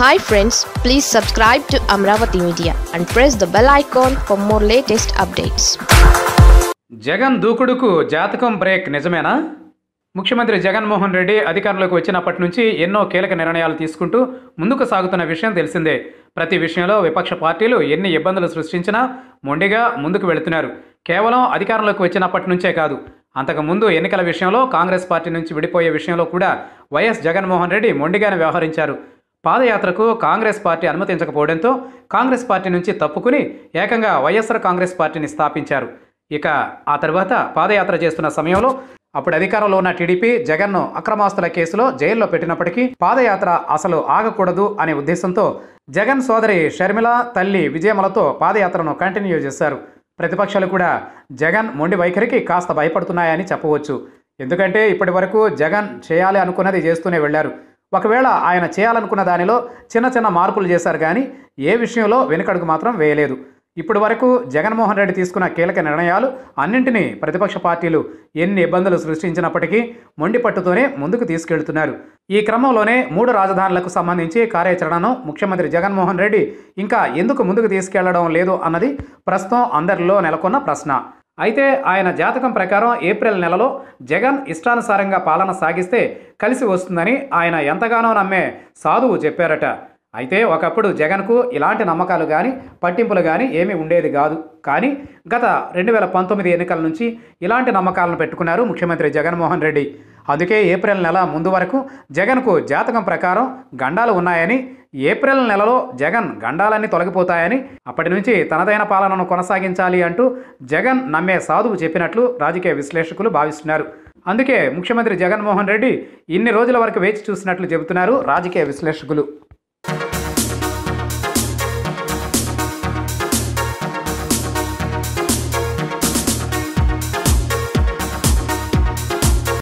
Hi friends please subscribe to Amaravati media and press the bell icon for more latest updates Jagan దూకుడుకు జాతకం break నిజమేనా? ముఖ్యమంత్రి జగన్మోహన్ రెడ్డి అధికారంలోకి వచ్చినప్పటి నుంచి ఎన్నో కీలక నిర్ణయాలు తీసుకుంటూ ముందుకు సాగుతున్న విషయం తెలిసిందే. ప్రతి విషయంలో విపక్ష పార్టీలు ఎన్ని ఇబ్బందులు సృష్టించినా మొండిగా ముందుకు వెళుతున్నారు. కేవలం అధికారంలోకి వచ్చినప్పటి నుంచే కాదు. అంతకుముందు ఎన్నికల విషయంలో కాంగ్రెస్ పార్టీ నుంచి విడిపోయే విషయంలో కూడా వైఎస్ జగన్మోహన్ రెడ్డి మొండిగానే వ్యవహరించారు. పాదయాత్రకు కాంగ్రెస్ పార్టీ అనుమతించకపోవడంతో కాంగ్రెస్ పార్టీ నుంచి తప్పుకుని ఏకంగా వైఎస్ఆర్ కాంగ్రెస్ పార్టీని స్థాపించారు. ఇక ఆ తర్వాత పాదయాత్ర చేస్తున్న సమయంలో అప్పుడు అధికారంలో ఉన్న టీడీపీ జగన్ను అక్రమాస్తుల కేసులో జైల్లో పెట్టినప్పటికీ పాదయాత్ర అసలు ఆగకూడదు అనే ఉద్దేశంతో జగన్ సోదరి షర్మిల తల్లి విజయమలతో పాదయాత్రను కంటిన్యూ చేశారు. ప్రతిపక్షాలు కూడా జగన్ మొండి వైఖరికి కాస్త భయపడుతున్నాయని చెప్పవచ్చు. ఎందుకంటే ఇప్పటి వరకు జగన్ చేయాలి అనుకున్నది చేస్తూనే వెళ్ళారు. ఒకవేళ ఆయన చేయాలనుకున్న దానిలో చిన్న చిన్న మార్పులు చేశారు కానీ ఏ విషయంలో వెనుకడుగు మాత్రం వేయలేదు. ఇప్పటి వరకు జగన్మోహన్ రెడ్డి తీసుకున్న కీలక నిర్ణయాలు అన్నింటినీ ప్రతిపక్ష పార్టీలు ఎన్ని ఇబ్బందులు సృష్టించినప్పటికీ మొండిపట్టుతోనే ముందుకు తీసుకెళ్తున్నారు. ఈ క్రమంలోనే మూడు రాజధానులకు సంబంధించి కార్యాచరణను ముఖ్యమంత్రి జగన్మోహన్ రెడ్డి ఇంకా ఎందుకు ముందుకు తీసుకెళ్ళడం లేదు అన్నది ప్రస్తుతం అందరిలో నెలకొన్న ప్రశ్న. అయితే ఆయన జాతకం ప్రకారం ఏప్రిల్ నెలలో జగన్ ఇష్టానుసారంగా పాలన సాగిస్తే కలిసి వస్తుందని ఆయన ఎంతగానో నమ్మే సాధువు చెప్పారట. అయితే ఒకప్పుడు జగన్కు ఇలాంటి నమ్మకాలు కానీ పట్టింపులు కానీ ఏమీ ఉండేది కాదు. కానీ గత రెండు వేల పంతొమ్మిది ఎన్నికల నుంచి ఇలాంటి నమ్మకాలను పెట్టుకున్నారు ముఖ్యమంత్రి జగన్మోహన్ రెడ్డి. అందుకే ఏప్రిల్ నెల ముందు వరకు జగన్కు జాతకం ప్రకారం గండాలు ఉన్నాయని ఏప్రిల్ నెలలో జగన్ గండాలన్నీ తొలగిపోతాయని అప్పటి నుంచి తనదైన పాలనను కొనసాగించాలి అంటూ జగన్ నమ్మే సాధువు చెప్పినట్లు రాజకీయ విశ్లేషకులు భావిస్తున్నారు. అందుకే ముఖ్యమంత్రి జగన్మోహన్ రెడ్డి ఇన్ని రోజుల వరకు వేచి చూసినట్లు చెబుతున్నారు రాజకీయ విశ్లేషకులు.